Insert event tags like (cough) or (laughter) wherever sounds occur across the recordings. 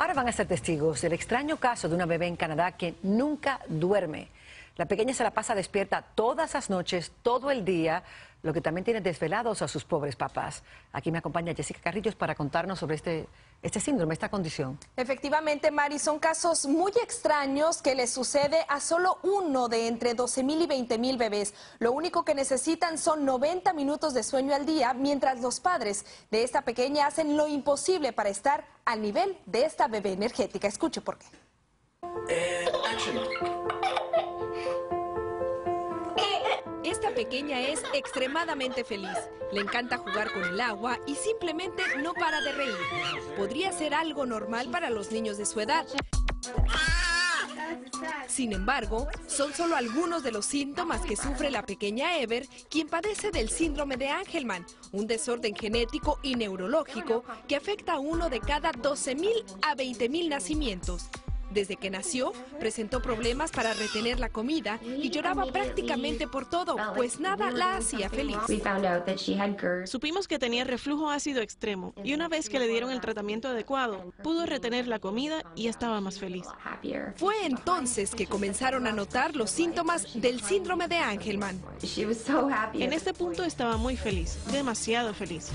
Ahora van a ser testigos del extraño caso de una bebé en Canadá que nunca duerme. La pequeña se la pasa despierta todas las noches, todo el día, lo que también tiene desvelados a sus pobres papás. Aquí me acompaña Jessica Carrillos para contarnos sobre este, este síndrome, esta condición. Efectivamente, Mari, son casos muy extraños que les sucede a solo uno de entre 12 mil y 20 mil bebés. Lo único que necesitan son 90 minutos de sueño al día, mientras los padres de esta pequeña hacen lo imposible para estar al nivel de esta bebé energética. Escuche por qué. Pequeña es extremadamente feliz. Le encanta jugar con el agua y simplemente no para de reír. Podría ser algo normal para los niños de su edad. Sin embargo, son solo algunos de los síntomas que sufre la pequeña Ever, quien padece del síndrome de Angelman, un desorden genético y neurológico que afecta a uno de cada 12.000 a 20.000 nacimientos. Desde que nació, presentó problemas para retener la comida y lloraba prácticamente por todo, pues nada la hacía feliz. Supimos que tenía reflujo ácido extremo y una vez que le dieron el tratamiento adecuado, pudo retener la comida y estaba más feliz. Fue entonces que comenzaron a notar los síntomas del síndrome de Angelman. En este punto estaba muy feliz, demasiado feliz.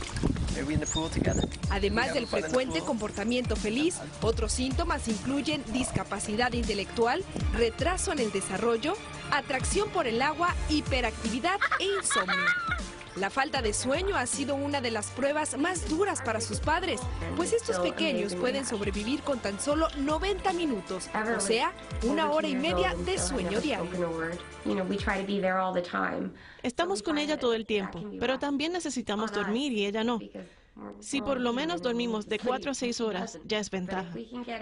Además del frecuente comportamiento feliz, otros síntomas incluyen discapacidad intelectual, retraso en el desarrollo, atracción por el agua, hiperactividad e insomnio. La falta de sueño ha sido una de las pruebas más duras para sus padres, pues estos pequeños pueden sobrevivir con tan solo 90 minutos, o sea, una hora y media de sueño diario. Estamos con ella todo el tiempo, pero también necesitamos dormir y ella no. Si por lo menos dormimos de 4 a 6 horas, ya es ventaja.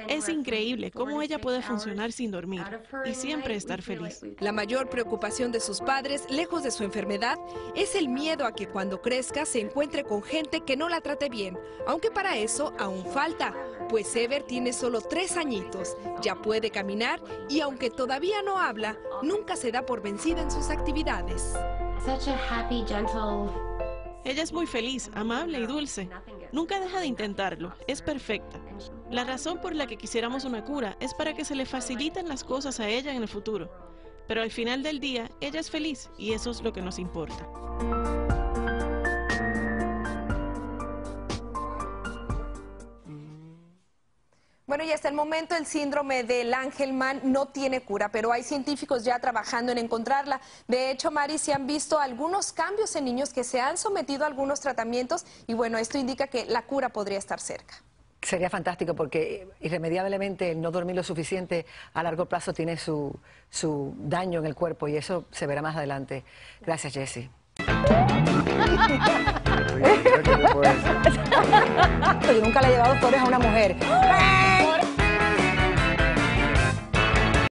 Es increíble cómo ella puede funcionar sin dormir y siempre estar feliz. La mayor preocupación de sus padres, lejos de su enfermedad, es el miedo a que cuando crezca se encuentre con gente que no la trate bien, aunque para eso aún falta, pues Ever tiene solo tres añitos, ya puede caminar y aunque todavía no habla, nunca se da por vencida en sus actividades. Ella es muy feliz, amable y dulce. Nunca deja de intentarlo, es perfecta. La razón por la que quisiéramos una cura es para que se le faciliten las cosas a ella en el futuro. Pero al final del día, ella es feliz y eso es lo que nos importa. Bueno, y hasta el momento el síndrome del Angelman no tiene cura, pero hay científicos ya trabajando en encontrarla. De hecho, Mari, se han visto algunos cambios en niños que se han sometido a algunos tratamientos y bueno, esto indica que la cura podría estar cerca. Sería fantástico porque irremediablemente el no dormir lo suficiente a largo plazo tiene su, su daño en el cuerpo y eso se verá más adelante. Gracias, Jessie. Yo (laughs) nunca le he llevado flores a una mujer.